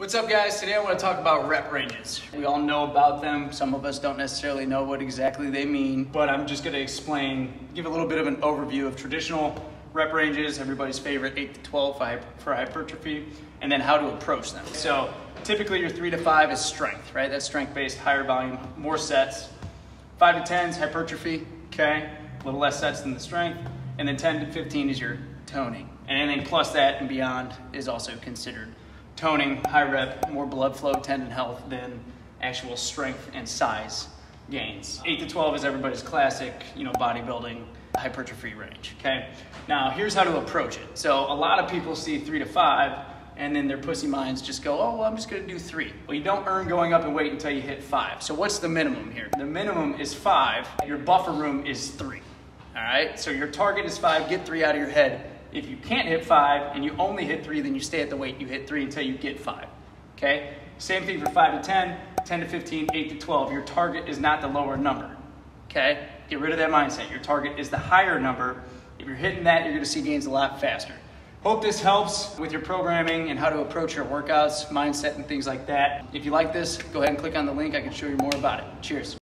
What's up guys? Today I want to talk about rep ranges. We all know about them. Some of us don't necessarily know what exactly they mean, but I'm just going to explain, give a little bit of an overview of traditional rep ranges, everybody's favorite 8 to 12 for hypertrophy, and then how to approach them. So typically your 3 to 5 is strength, right? That's strength based, higher volume, more sets. 5 to 10 is hypertrophy, okay? A little less sets than the strength. And then 10 to 15 is your toning. And anything plus that and beyond is also considered toning, high rep, more blood flow, tendon health than actual strength and size gains. 8 to 12 is everybody's classic, you know, bodybuilding hypertrophy range, okay? Now, here's how to approach it. So a lot of people see 3 to 5 and then their pussy minds just go, oh, well, I'm just gonna do three. Well, you don't earn going up and wait until you hit five. So what's the minimum here? The minimum is five, your buffer room is three, all right? So your target is five, get three out of your head, if you can't hit five and you only hit three, then you stay at the weight you hit three until you get five. Okay? Same thing for five to 10, 10 to 15, eight to 12. Your target is not the lower number. Okay? Get rid of that mindset. Your target is the higher number. If you're hitting that, you're gonna see gains a lot faster. Hope this helps with your programming and how to approach your workouts, mindset, and things like that. If you like this, go ahead and click on the link. I can show you more about it. Cheers.